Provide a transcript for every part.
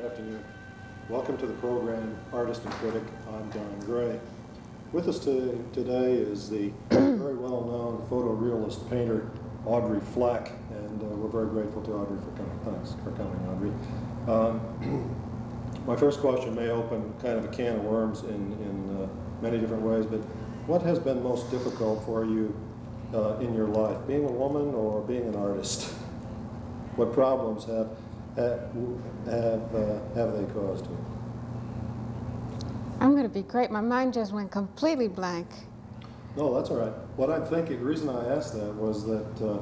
Good afternoon. Welcome to the program, Artist and Critic. I'm Don Gray. With us to, today is the very well-known photorealist painter, Audrey Flack, and uh, we're very grateful to Audrey for coming. Thanks for coming, Audrey. Um, my first question may open kind of a can of worms in, in uh, many different ways, but what has been most difficult for you uh, in your life, being a woman or being an artist? What problems have have have, uh, have they caused you? I'm going to be great. My mind just went completely blank. No, that's all right. What I'm thinking, the reason I asked that was that uh,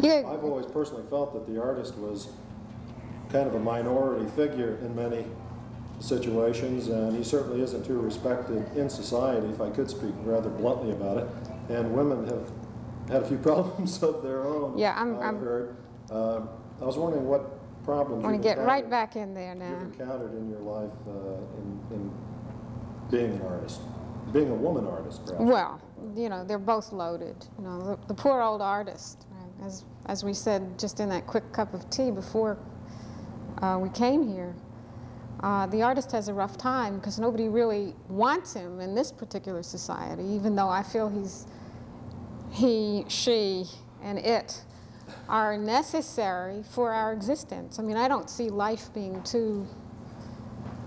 Yeah, I've always personally felt that the artist was kind of a minority figure in many situations, and he certainly isn't too respected in society, if I could speak rather bluntly about it. And women have had a few problems of their own. Yeah, I'm- I'm- heard. Uh, I was wondering what problems I want to get right back in there now. you've encountered in your life uh, in, in being an artist, being a woman artist, perhaps. Well, you know, they're both loaded. You know, the, the poor old artist, right? as, as we said just in that quick cup of tea before uh, we came here. Uh, the artist has a rough time because nobody really wants him in this particular society, even though I feel he's, he, she, and it are necessary for our existence. I mean, I don't see life being too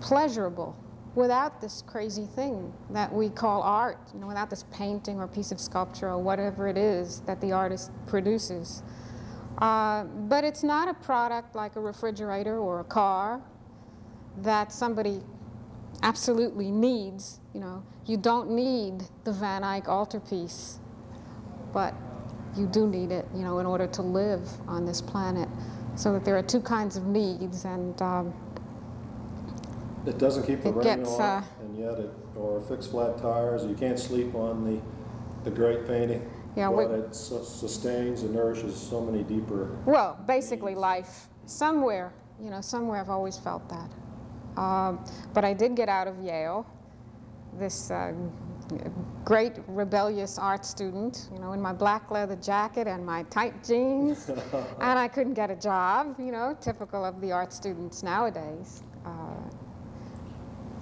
pleasurable without this crazy thing that we call art, you know, without this painting or piece of sculpture or whatever it is that the artist produces. Uh, but it's not a product like a refrigerator or a car that somebody absolutely needs, you know. You don't need the Van Eyck altarpiece, but you do need it, you know, in order to live on this planet. So that there are two kinds of needs, and um, It doesn't keep the rain gets, off, uh, and yet it, or fix flat tires, you can't sleep on the, the great painting. Yeah, we- it su- sustains and nourishes so many deeper, Well, basically life. Somewhere, you know, somewhere I've always felt that. Um, but I did get out of Yale, this uh, great rebellious art student, you know, in my black leather jacket and my tight jeans, and I couldn't get a job, you know, typical of the art students nowadays. Uh,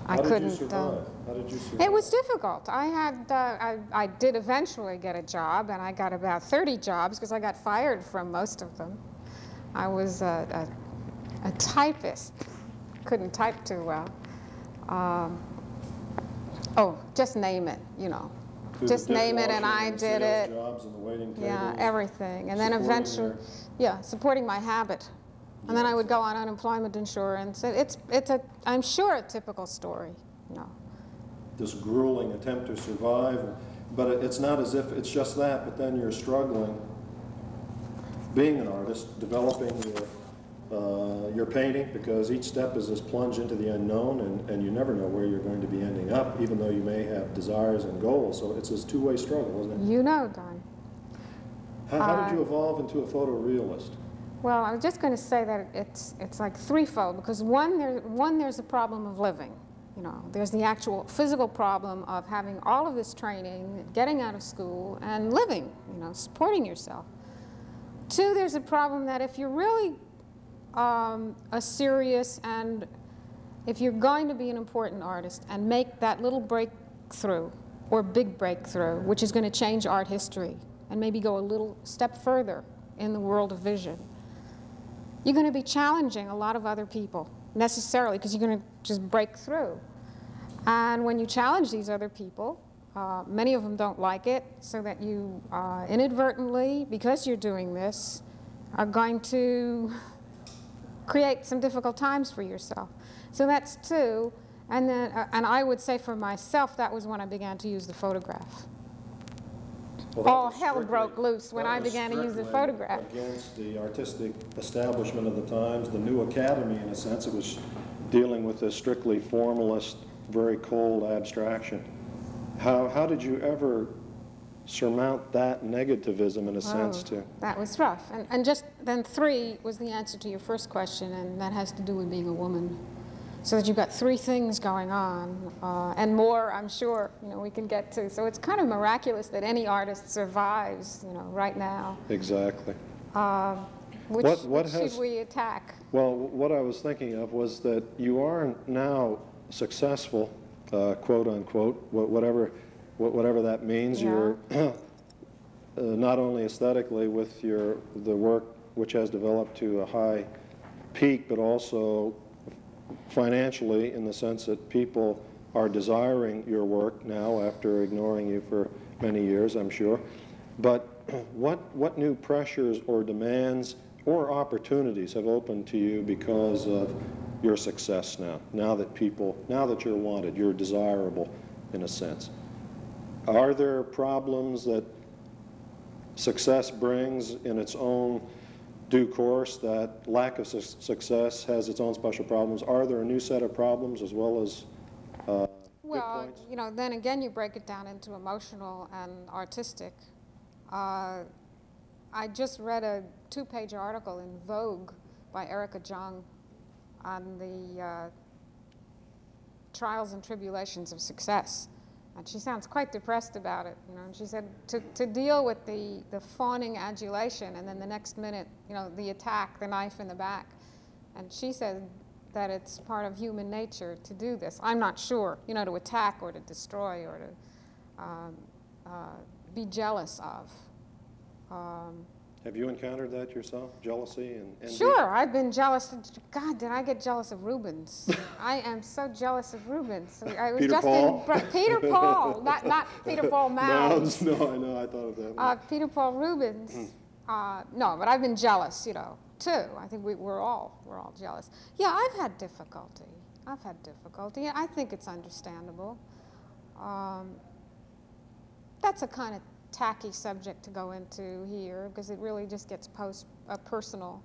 I how did couldn't. you uh, survive? How did you it was difficult. I had, uh, I, I did eventually get a job, and I got about 30 jobs because I got fired from most of them. I was a, a, a typist, couldn't type too well. Um, oh, just name it, you know. Just name it, and I did it. Jobs and the waiting tables. Yeah, everything. And then eventually, yeah, supporting my habit. And then I would go on unemployment insurance. It- It's, it's a, I'm sure, a typical story, you know. This grueling attempt to survive, but it- it's not as if it's just that, but then you're struggling being an artist, developing your, uh, your painting, because each step is this plunge into the unknown, and, and you never know where you're going to be ending up, even though you may have desires and goals. So it's this two-way struggle, isn't it? You know, Don. How, how did Uh, you evolve into a photorealist? Well, I was just going to say that it's, it's like threefold because one, there, one, there's a problem of living. You know, there's the actual physical problem of having all of this training, getting out of school, and living, you know, supporting yourself. Two, there's a problem that if you're really um, a serious and if you're going to be an important artist and make that little breakthrough or big breakthrough, which is going to change art history and maybe go a little step further in the world of vision, you're going to be challenging a lot of other people necessarily because you're going to just break through. And when you challenge these other people, uh, many of them don't like it, so that you uh, inadvertently, because you're doing this, are going to create some difficult times for yourself. So that's two. And then, uh, and I would say for myself, that was when I began to use the photograph. Well, all hell broke loose when I began to use the photograph. Against the artistic establishment of the times, the new academy, in a sense, it was dealing with a strictly formalist, very cold abstraction. How, how did you ever surmount that negativism, in a sense, too? That was rough. And, and just then three was the answer to your first question, and that has to do with being a woman. So that you've got three things going on, uh, and more, I'm sure, you know, we can get to. So it's kind of miraculous that any artist survives, you know, right now. Exactly. Uh, Which, What- what which has- should we attack? Well, what I was thinking of was that you are now successful, uh, quote unquote, whatever, wha- whatever that means. You're uh, not only aesthetically with your, the work which has developed to a high peak, but also financially in the sense that people are desiring your work now after ignoring you for many years, I'm sure. But what, what new pressures or demands or opportunities have opened to you because of your success now? Now that people, now that you're wanted, you're desirable in a sense. Are there problems that success brings in its own due course, that lack of su- success has its own special problems? Are there a new set of problems as well as uh, Well, you know, then again, you break it down into emotional and artistic. Uh, I just read a two-page article in Vogue by Erica Jong on the uh, trials and tribulations of success. And she sounds quite depressed about it, you know. And she said to, to deal with the, the fawning adulation and then the next minute, you know, the attack, the knife in the back. And she said that it's part of human nature to do this. I'm not sure, you know, to attack or to destroy or to um, uh, be jealous of. Um, Have you encountered that yourself, jealousy and envy? Sure, I've been jealous. God, did I get jealous of Rubens? I am so jealous of Rubens. I was Peter just Paul? in Peter Paul, not not Peter Paul Mounds. Mounds, no, I know, I thought of that. Uh, Peter Paul Rubens. Hmm. Uh, no, but I've been jealous, you know, too. I think we, we're all we're all jealous. Yeah, I've had difficulty. I've had difficulty. I think it's understandable. Um, that's a kind of tacky subject to go into here because it really just gets post uh, personal.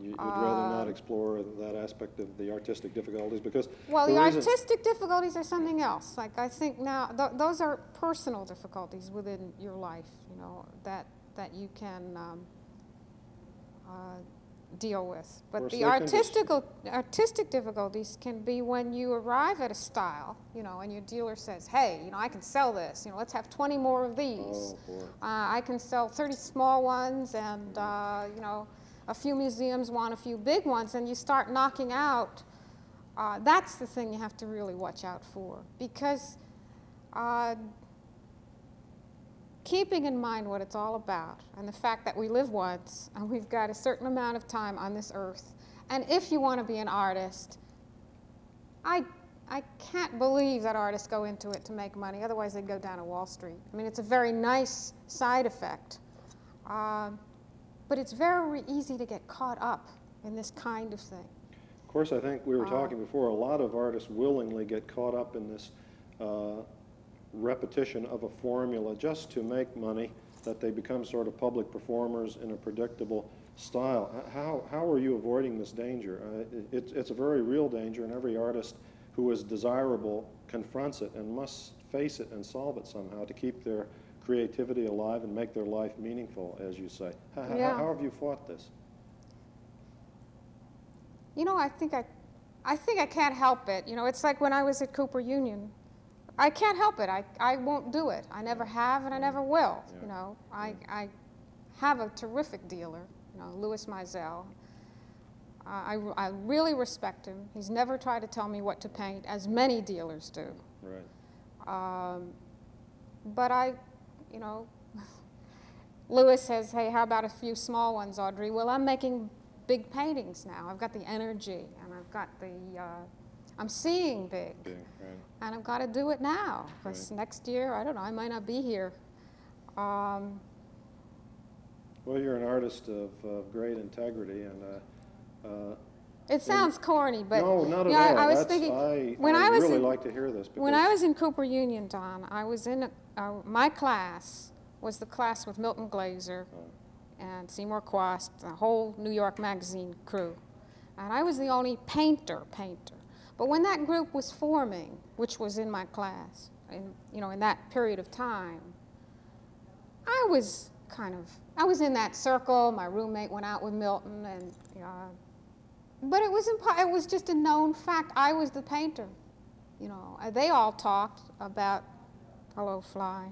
You- You'd rather not uh, explore that aspect of the artistic difficulties because Well, the, reason- artistic difficulties are something else. Like I think now, th- those are personal difficulties within your life. You know that that you can um, uh, deal with. But the artistical artistic difficulties can be when you arrive at a style. You know, and your dealer says, "Hey, you know, I can sell this. You know, let's have 20 more of these. Oh. Uh, I can sell 30 small ones, and uh, you know, a few museums want a few big ones, and you start knocking out." Uh, that's the thing you have to really watch out for because uh, keeping in mind what it's all about and the fact that we live once and we've got a certain amount of time on this earth, and if you want to be an artist, I, I can't believe that artists go into it to make money, otherwise, they'd go down to Wall Street. I mean, it's a very nice side effect, um, but it's very easy to get caught up in this kind of thing. Of course, I think we were Uh, talking before, a lot of artists willingly get caught up in this uh, repetition of a formula just to make money, that they become sort of public performers in a predictable style. How, how are you avoiding this danger? Uh, it- It's, a very real danger, and every artist who is desirable confronts it and must face it and solve it somehow to keep their creativity alive and make their life meaningful, as you say. H- h- Yeah. How have you fought this? You know, I think I, I think I can't help it. You know, it's like when I was at Cooper Union. I can't help it. I, I won't do it. I never have and I never will. Yeah. You know, I, I have a terrific dealer, you know, Louis Meisel. Uh, I, I really respect him. He's never tried to tell me what to paint, as many dealers do. Right. Um, but I, you know, Louis says, hey, how about a few small ones, Audrey? Well, I'm making big paintings now. I've got the energy and I've got the, uh, I'm seeing big. Big, right. And I've got to do it now because Right. next year, I don't know, I might not be here. Um, Well, you're an artist of, of great integrity, and uh, uh, it sounds corny, but no, not at know, I- all. I, was That's, thinking I, when I, I was really in- like to hear this. When I was in Cooper Union, Don, I was in a, uh, my class was the class with Milton Glaser and Seymour Chwast, the whole New York Magazine crew, and I was the only painter painter. But when that group was forming, which was in my class, in you know in that period of time, I was kind of I was in that circle. My roommate went out with Milton, and uh, but it was it was just a known fact. I was the painter. You know, Uh, they all talked about Hello Fly.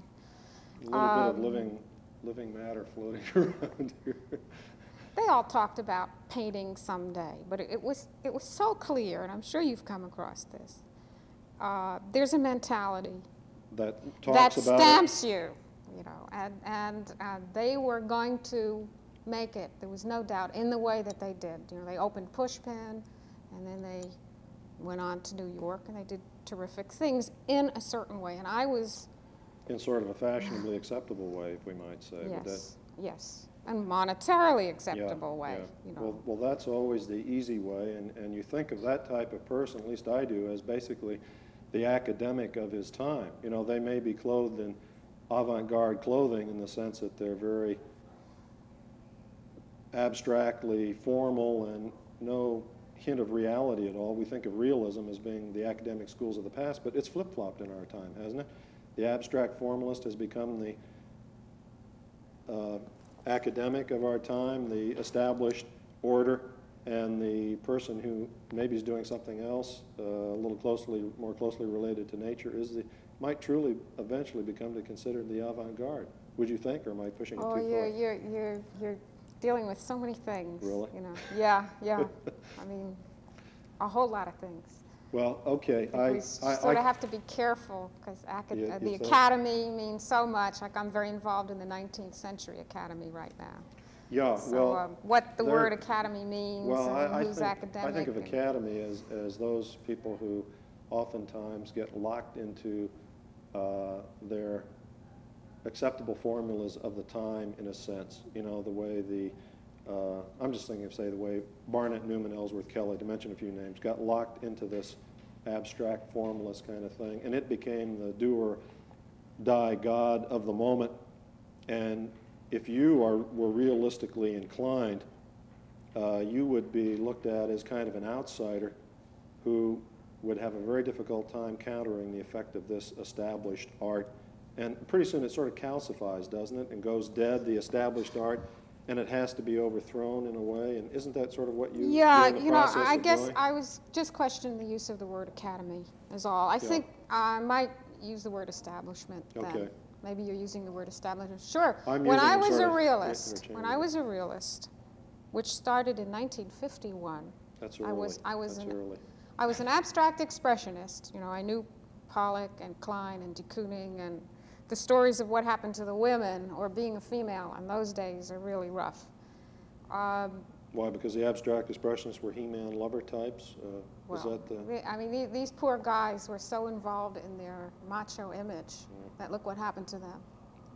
a little bit of um, living, living matter floating around here. They all talked about painting someday, but it, it was it was so clear, and I'm sure you've come across this. Uh, there's a mentality That that talks about it. stamps you, you know, and and uh, they were going to make it. There was no doubt in the way that they did. You know, they opened Pushpin, and then they went on to New York, and they did terrific things in a certain way. And I was in sort of a fashionably acceptable way, if we might say. Yes, yes, and monetarily Yeah, acceptable way. yeah. You know, Well, well, that's always the easy way, and, and you think of that type of person, at least I do, as basically the academic of his time. You know, they may be clothed in avant-garde clothing in the sense that they're very abstractly formal and no hint of reality at all. We think of realism as being the academic schools of the past, but it's flip-flopped in our time, hasn't it? The abstract formalist has become the uh, academic of our time, the established order, and the person who maybe is doing something else uh, a little closely, more closely related to nature is the, might truly eventually become to consider the avant-garde. Would you think, or am I pushing it oh, too you're far? you're you're you're dealing with so many things. Really? You know, yeah, yeah. I mean, a whole lot of things. Well, okay, I I, we I, sort of have to be careful because You- you the academy means so much. Like I'm very involved in the 19th century academy right now. yeah, So well, um, what the word academy means Well, and I, I who's think, academic. I think of and- academy as, as those people who oftentimes get locked into uh, their acceptable formulas of the time in a sense. You know, the way the, uh, I'm just thinking of, say, the way Barnett, Newman, Ellsworth, Kelly, to mention a few names, got locked into this abstract formless kind of thing, and it became the do or die God of the moment. And if you are, were realistically inclined, uh, you would be looked at as kind of an outsider who would have a very difficult time countering the effect of this established art. And pretty soon it sort of calcifies, doesn't it, and goes dead, the established art, and it has to be overthrown in a way. And isn't that sort of what you, Yeah, you're in the you know, I guess doing? I was just questioning the use of the word academy is all. I Yeah. think I might use the word establishment then. Okay. Maybe you're using the word establishment. Sure. I'm when I was a realist, when I was a realist, which started in 1951, That's I was- I was That's an- early. I was an abstract expressionist. You know, I knew Pollock and Kline and de Kooning and the stories of what happened to the women or being a female in those days are really rough. Um, Why, because the abstract expressionists were He-Man lover types? Uh, was Well, that the, I mean, the- these poor guys were so involved in their macho image that look what happened to them.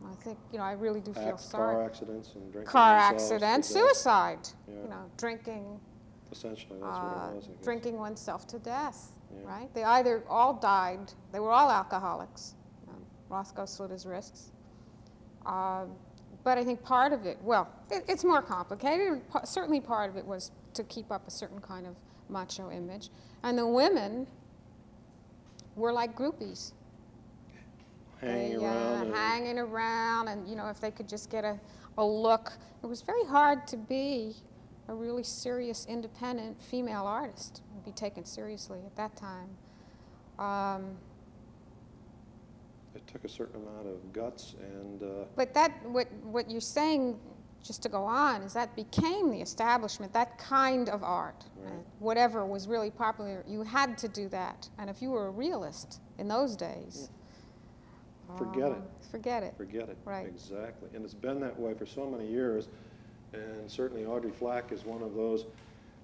I think, you know, I really do feel ac- car accidents and drinking Car themselves to accident, death? suicide, Yeah. you know, drinking, Essentially, that's uh, what it was, drinking oneself to death, Yeah. right? They either all died, they were all alcoholics. Rothko slit his wrists. Um, but I think part of it, well, it, it's more complicated. Certainly part of it was to keep up a certain kind of macho image. And the women were like groupies. Hanging They, uh, around and- hanging around, and you know, if they could just get a, a look. It was very hard to be a really serious, independent female artist and be taken seriously at that time. Um, It took a certain amount of guts and, uh, but that, what, what you're saying, just to go on, is that became the establishment, that kind of art. Right. Uh, whatever was really popular, you had to do that. And if you were a realist in those days, Forget it. uh, Forget it. forget it. Right. Exactly. And it's been that way for so many years. And certainly Audrey Flack is one of those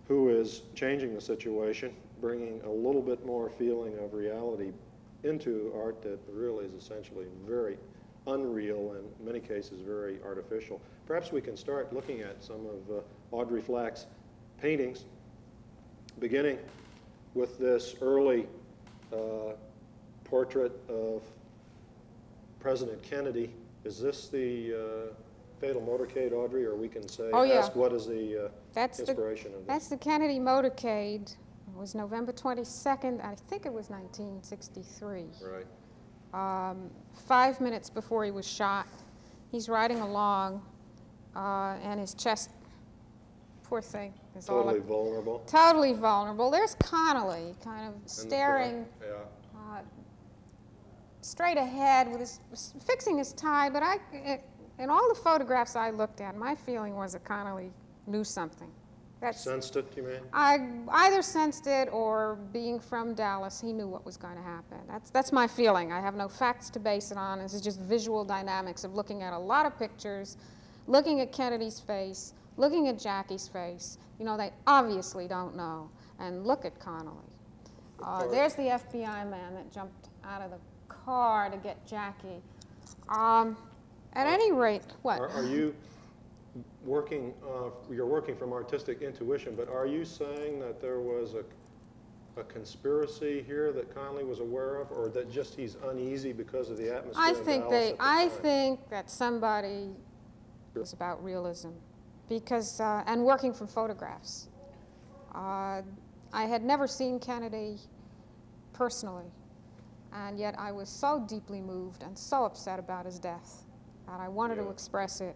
who is changing the situation, bringing a little bit more feeling of reality into art that really is essentially very unreal and in many cases very artificial. Perhaps we can start looking at some of uh, Audrey Flack's paintings, beginning with this early uh, portrait of President Kennedy. Is this the uh, fatal motorcade, Audrey, or we can say, Oh, yeah. ask what is the uh, That's the, inspiration of this? that's the Kennedy motorcade. It was November 22nd, I think it was 1963. Right. Um, five minutes before he was shot, he's riding along, uh, and his chest, poor thing, is all Totally vulnerable. totally vulnerable. There's Connally, kind of staring front, uh, straight ahead with his fixing his tie. But I, it, in all the photographs I looked at, my feeling was that Connally knew something. That's, Sensed it, you mean? I either sensed it or being from Dallas, he knew what was going to happen. That's, that's my feeling. I have no facts to base it on. This is just visual dynamics of looking at a lot of pictures, looking at Kennedy's face, looking at Jackie's face. You know, they obviously don't know. And look at Connally. Uh, there's the FBI man that jumped out of the car to get Jackie. Um, at any rate, what? Are, are you working, uh, you're working from artistic intuition, but are you saying that there was a, a conspiracy here that Connally was aware of, or that just he's uneasy because of the atmosphere I think they, the I time? think that somebody was about realism, because, uh, and working from photographs. Uh, I had never seen Kennedy personally, and yet I was so deeply moved and so upset about his death, and I wanted to express it.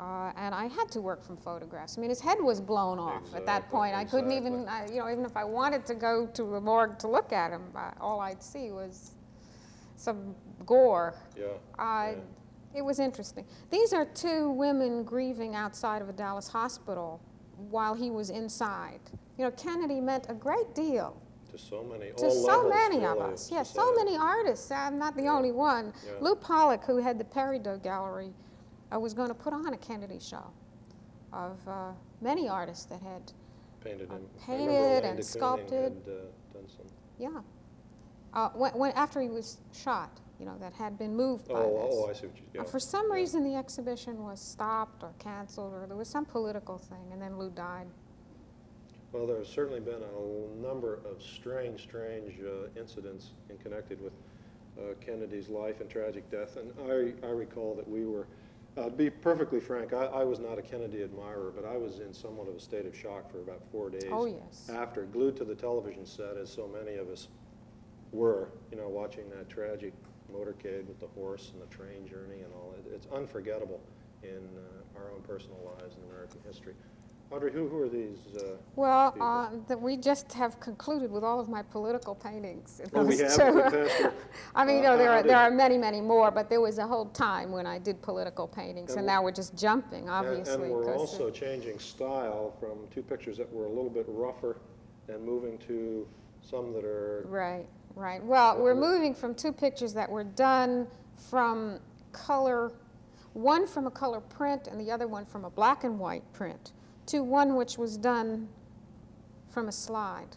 Uh, and I had to work from photographs. I mean, his head was blown off at that Exactly, point. I couldn't even, I, you know, even if I wanted to go to the morgue to look at him, uh, all I'd see was some gore. Yeah, I, It was interesting. These are two women grieving outside of a Dallas hospital while he was inside. You know, Kennedy meant a great deal to so many, to so many of us. Yes, so many artists. I'm not the Yeah. only one. Yeah. Lou Pollack, who had the Peridot Gallery, uh, was going to put on a Kennedy show of uh, many artists that had, Painted uh, him. Painted and sculpted. Had, uh, done some, yeah. Uh, when, when, after he was shot, you know, that had been moved by oh, this. oh, I see what you, Uh, yeah. For some yeah. reason, the exhibition was stopped or canceled, or there was some political thing, and then Lou died. Well, there's certainly been a number of strange, strange uh, incidents in connected with uh, Kennedy's life and tragic death. And I, I recall that we were, uh, to be perfectly frank, I, I was not a Kennedy admirer, but I was in somewhat of a state of shock for about four days. Oh, yes. After, glued to the television set, as so many of us were, you know, watching that tragic motorcade with the horse and the train journey and all. It, it's unforgettable in uh, our own personal lives in American history. Audrey, who, who are these? Uh, Well, uh, that we just have concluded with all of my political paintings. Oh, we have? I mean, you Uh, know, there how are, there are many, many more, but there was a whole time when I did political paintings, And and now we're just jumping, And- obviously. And we're also it- changing style from two pictures that were a little bit rougher and moving to some that are, Right, right. Well, we're moving from two pictures that were done from color, one from a color print and the other one from a black and white print, to one which was done from a slide,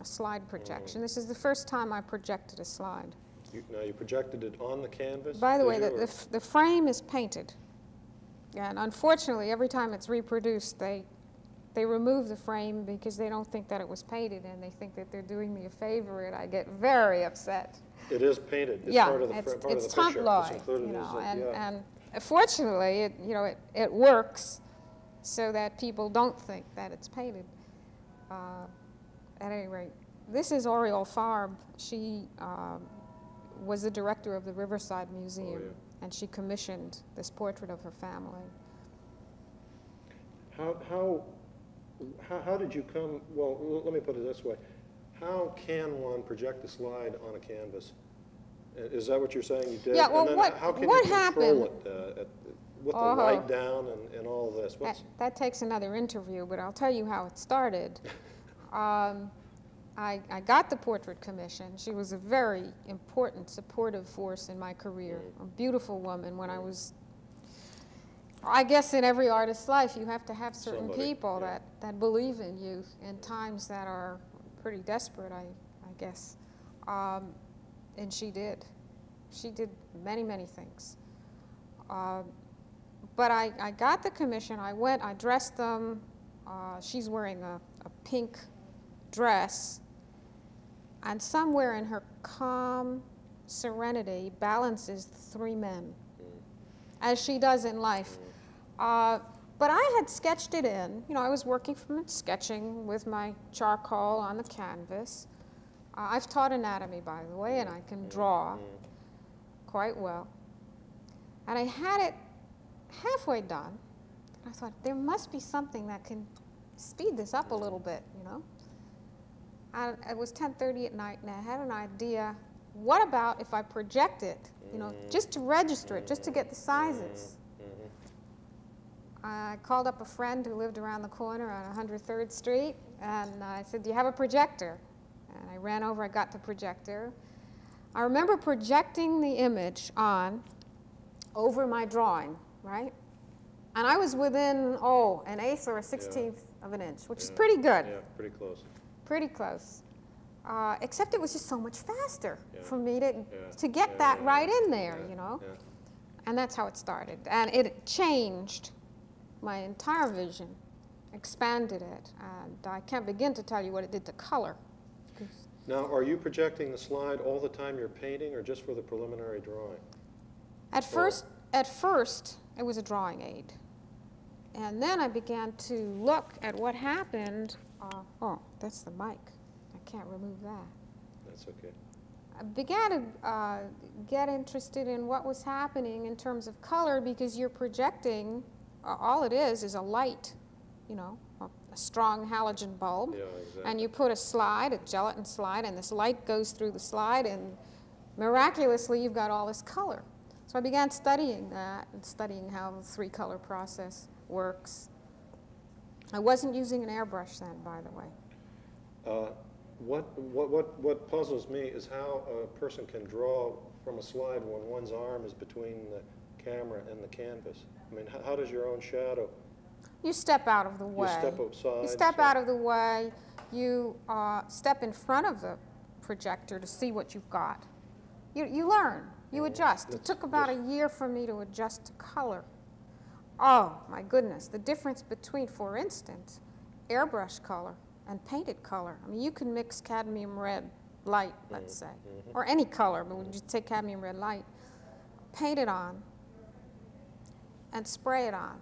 a slide projection. Mm. This is the first time I projected a slide. you- now you projected it on the canvas? By the way, the, the, f- the frame is painted. And unfortunately, every time it's reproduced, they, they remove the frame because they don't think that it was painted and they think that they're doing me a favor and I get very upset. It is painted, it's yeah, part of the, it's, part of it's the picture. tabloid, included you as know, a- and, yeah. and fortunately, it, you know, it, it works so that people don't think that it's painted. Uh, at any rate, this is Oriole Farb. She um, was the director of the Riverside Museum, Oh, yeah. and she commissioned this portrait of her family. How, how, how, how did you come, well, let me put it this way. How can one project a slide on a canvas? Is that what you're saying you did? Yeah, well, what- how can what happened- it uh, at, with the Oh. light down and, and all this? That, that takes another interview, but I'll tell you how it started. Um, I, I got the portrait commission. She was a very important, supportive force in my career. A beautiful woman. When I was, I guess in every artist's life, you have to have certain Somebody, people yeah. that, that believe in you in times that are pretty desperate, I, I guess. Um, and she did. She did many, many things. Um, but I, I got the commission. I went, I dressed them. Uh, she's wearing a, a pink dress. And somewhere in her calm serenity balances three men, as she does in life. Uh, but I had sketched it in. You know, I was working from sketching with my charcoal on the canvas. Uh, I've taught anatomy, by the way, and I can draw quite well. And I had it halfway done. I thought, there must be something that can speed this up a little bit, you know? And it was 10.30 at night, and I had an idea, what about if I project it, you know, mm. just to register it, just to get the sizes? Mm-hmm. Mm-hmm. I called up a friend who lived around the corner on 103rd Street, and I said, Do you have a projector? And I ran over, I got the projector. I remember projecting the image on over my drawing, right? And I was within, oh, an eighth or a sixteenth of an inch, which is pretty good, Yeah, pretty close. pretty close. Uh, except it was just so much faster Yeah. for me to, Yeah. to get Yeah, that yeah, right yeah, in there, yeah, you know? yeah. And that's how it started. And it changed my entire vision, expanded it. And I can't begin to tell you what it did to color. Now, are you projecting the slide all the time you're painting or just for the preliminary drawing? At Or- first, at first, it was a drawing aid. And then I began to look at what happened. Uh, oh, that's the mic. I can't remove that. That's okay. I began to uh, get interested in what was happening in terms of color because you're projecting, uh, all it is is a light, you know, a, strong halogen bulb. Yeah, exactly. And you put a slide, a gelatin slide, and this light goes through the slide, and miraculously you've got all this color. So I began studying that and studying how the three color process works. I wasn't using an airbrush then, by the way. Uh, What, what, what what puzzles me is how a person can draw from a slide when one's arm is between the camera and the canvas. I mean, how, how does your own shadow, You step out of the way. you step outside? You step so- out of the way, you uh, step in front of the projector to see what you've got. You, you learn, you adjust. It took about a year for me to adjust to color. Oh, my goodness, the difference between, for instance, airbrush color and painted color. I mean, you can mix cadmium red light, let's say, mhm. or any color, but when you take cadmium red light, paint it on, and spray it on,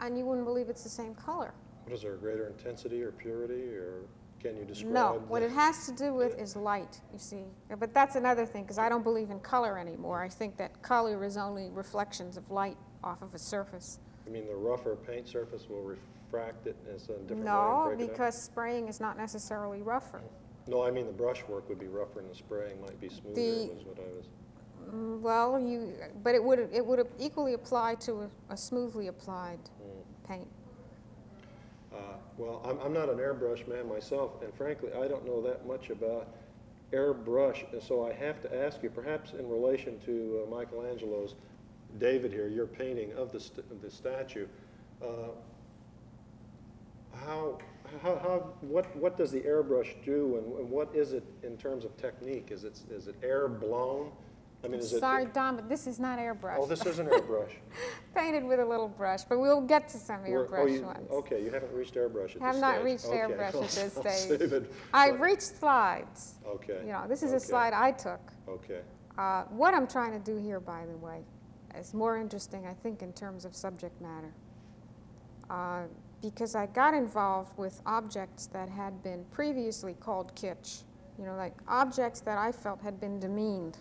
and you wouldn't believe it's the same color. What is there, a greater intensity or purity, or can you describe? No, what it has to do with is light, you see. But that's another thing, because I don't believe in color anymore. I think that color is only reflections of light off of a surface. You mean the rougher paint surface will refract it in some different way? No, because spraying is not necessarily rougher. No, I mean the brushwork would be rougher and the spraying might be smoother, The- was what I was, Mm, Well, you, but it would, it would equally apply to a, a smoothly applied mm. paint. Uh, Well, I'm, I'm not an airbrush man myself, and frankly, I don't know that much about airbrush, and so I have to ask you, perhaps in relation to uh, Michelangelo's David here, your painting of the, st- the statue, uh, how, how, how, what, what does the airbrush do, and, and what is it in terms of technique? Is it, is it air blown? I mean, is it? Sorry, Don, but this is not airbrush. Oh, this is an airbrush. Painted with a little brush, but we'll get to some We're- oh, airbrush you- ones. Okay, you haven't reached airbrush at this Have not stage. reached Okay, airbrush I'll- at this I'll stage. save it I've reached slides. Okay. You know, this is a slide I took. Okay. Uh, what I'm trying to do here, by the way, is more interesting, I think, in terms of subject matter. Uh, because I got involved with objects that had been previously called kitsch, you know, like objects that I felt had been demeaned.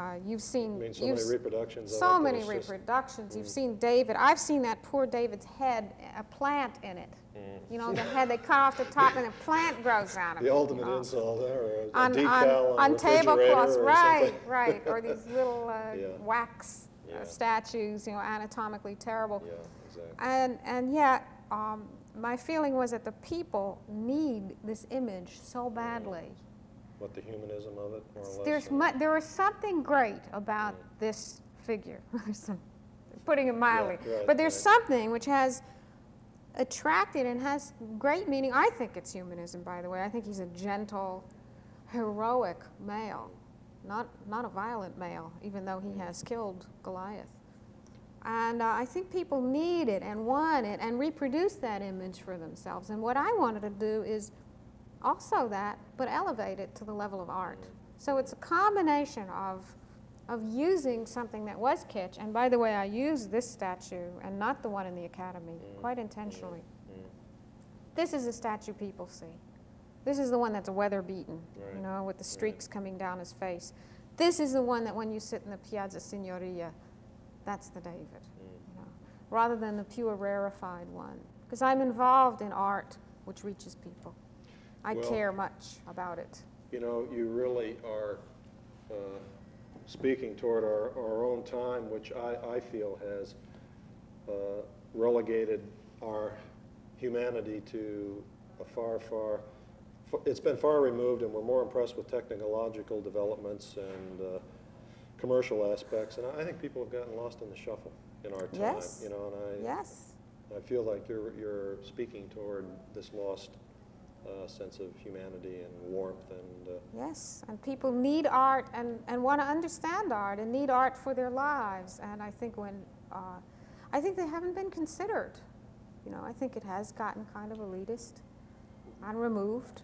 Uh, you've I seen mean, so you've many reproductions so many reproductions. You've Mm. seen David. I've seen that poor David's head, a plant in it. Mm. You know, the head they cut off the top and a plant grows out of it. The ultimate insult, there, or a on, decal on, on, on tablecloths, right, right, or these little uh, Yeah. wax Yeah. uh, statues, you know, anatomically terrible. Yeah, exactly. And and yet, um, my feeling was that the people need this image so badly. What the humanism of it, more or less. There's there is something great about this figure. Putting it mildly, right, but there's right. something which has attracted and has great meaning. I think it's humanism, by the way. I think he's a gentle, heroic male, not not a violent male, even though he has killed Goliath. And uh, I think people need it and want it and reproduce that image for themselves. And what I wanted to do is also that, but elevate it to the level of art. So it's a combination of, of using something that was kitsch. And by the way, I used this statue and not the one in the Academy, mm. quite intentionally. Mm. mm. This is a statue people see. This is the one that's weather beaten, you know, with the streaks coming down his face. This is the one that when you sit in the Piazza Signoria, that's the David, mm. you know, rather than the pure rarefied one. Because I'm involved in art which reaches people. I Well- care much about it. You know, you really are uh, speaking toward our, our own time, which I, I feel has uh, relegated our humanity to a far, far, it's been far removed, and we're more impressed with technological developments and uh, commercial aspects. And I I think people have gotten lost in the shuffle in our time. Yes. You know, and I, Yes. I feel like you're, you're speaking toward this lost uh, sense of humanity and warmth and, uh, Yes, and people need art and, and want to understand art and need art for their lives. And I think when, uh, I think they haven't been considered. You know, I think it has gotten kind of elitist and removed.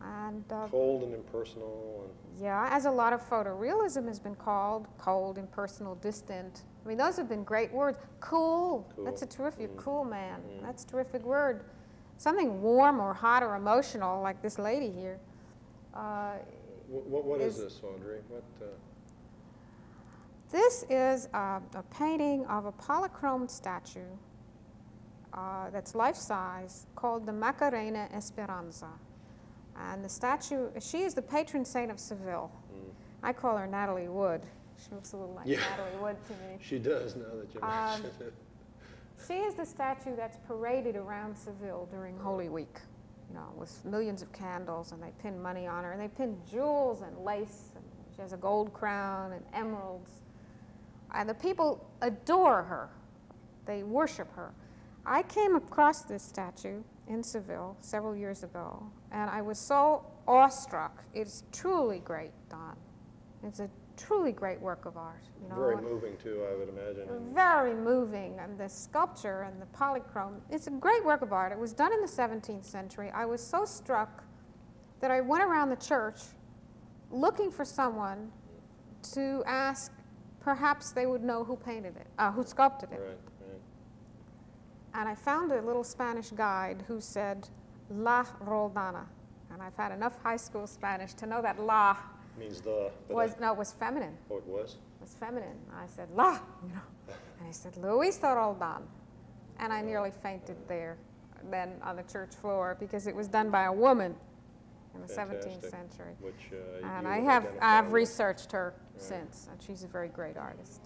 And uh, cold and impersonal and, yeah, as a lot of photorealism has been called, cold, impersonal, distant. I mean, those have been great words. Cool, that's a terrific, Mm. cool man. Mm. That's a terrific word. Something warm or hot or emotional, like this lady here. Uh, what, what is Is- this, Audrey? What, uh, This is a, a painting of a polychrome statue uh, that's life-size called the Macarena Esperanza. And the statue, she is the patron saint of Seville. mm. I call her Natalie Wood. She looks a little like Yeah. Natalie Wood to me. She does now that you Um, mention it. She is the statue that's paraded around Seville during Holy Week, you know, with millions of candles, and they pin money on her, and they pin jewels and lace, and she has a gold crown and emeralds. And the people adore her. They worship her. I came across this statue in Seville several years ago, and I was so awestruck. It's truly great, Don. It's a truly great work of art. You know, Very moving too, I would imagine. very moving, and the sculpture and the polychrome. It's a great work of art. It was done in the 17th century. I was so struck that I went around the church looking for someone to ask. Perhaps they would know who painted it, uh, who sculpted it. Right, right. And I found a little Spanish guide who said La Roldana. And I've had enough high school Spanish to know that La Means the, was I- no, it was feminine. oh, it was? was feminine. I said, La, you know. And he said, Luis Roldan. And I nearly fainted there, then on the church floor, because it was done by a woman in the 17th century. Which uh, And I have, I've researched her Right. since, and she's a very great artist.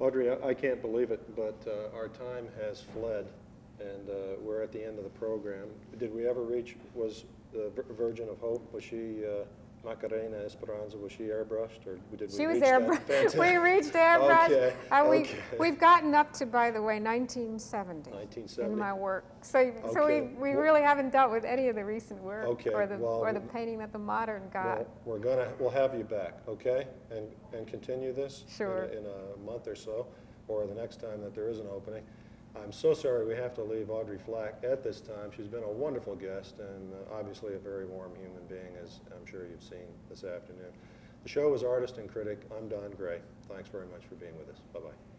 Audrey, I I can't believe it, but uh, our time has fled, and uh, we're at the end of the program. Did we ever reach, was the Virgin of Hope, was she, uh, Macarena Esperanza, was she airbrushed, or did we She was reach that? airbrush. We reached airbrush. Okay, Uh, we, okay. We've gotten up to, by the way, 1970, 1970. in my work. So, so we, we Well- really haven't dealt with any of the recent work Okay, or, the, well, or the painting that the modern got. Well, we're gonna, we'll have you back, okay? And, and continue this? in a- Sure. In a month or so, or the next time that there is an opening. I'm so sorry we have to leave Audrey Flack at this time. She's been a wonderful guest and uh, obviously a very warm human being, as I'm sure you've seen this afternoon. The show is Artist and Critic. I'm Don Gray. Thanks very much for being with us. Bye-bye.